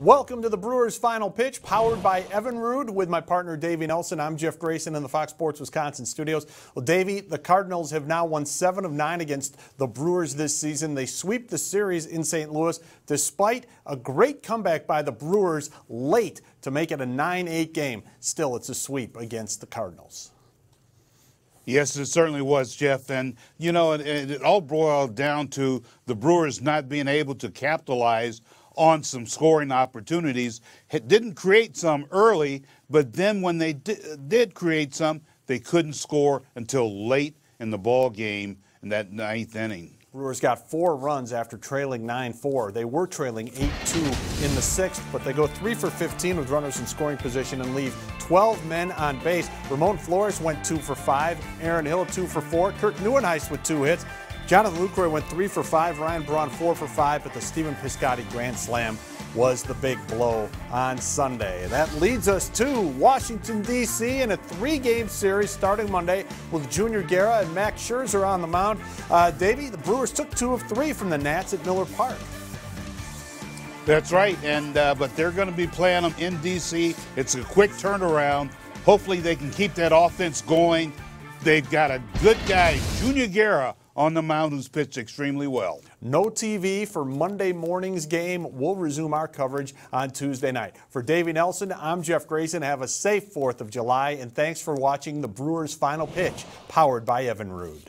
Welcome to the Brewers final pitch, powered by Evan Evinrude with my partner Davey Nelson. I'm Jeff Grayson in the Fox Sports Wisconsin studios. Well, Davey, the Cardinals have now won seven of nine against the Brewers this season. They sweep the series in St. Louis despite a great comeback by the Brewers late to make it a 9 8 game. Still, it's a sweep against the Cardinals. Yes, it certainly was, Jeff. And, you know, it, it all boiled down to the Brewers not being able to capitalize on some scoring opportunities. It didn't create some early, but then when they di did create some, they couldn't score until late in the ball game in that ninth inning. Brewers got four runs after trailing 9-4. They were trailing 8-2 in the sixth, but they go 3 for 15 with runners in scoring position and leave 12 men on base. Ramon Flores went 2 for 5. Aaron Hill 2 for 4. Kirk Nieuwenhuis with two hits. Jonathan Lucroy went 3 for 5. Ryan Braun 4 for 5, but the Stephen Piscotty Grand Slam was the big blow on Sunday. That leads us to Washington, D.C. in a three game series starting Monday with Junior Guerra and Max Scherzer on the mound. Uh, Davey, the Brewers took two of three from the Nats at Miller Park. That's right, and uh, but they're going to be playing them in D.C. It's a quick turnaround. Hopefully, they can keep that offense going. They've got a good guy, Junior Guerra, on the mound who's pitched extremely well. No TV for Monday morning's game. We'll resume our coverage on Tuesday night. For Davey Nelson, I'm Jeff Grayson. Have a safe 4th of July, and thanks for watching the Brewers' final pitch, powered by Evinrude.